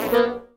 you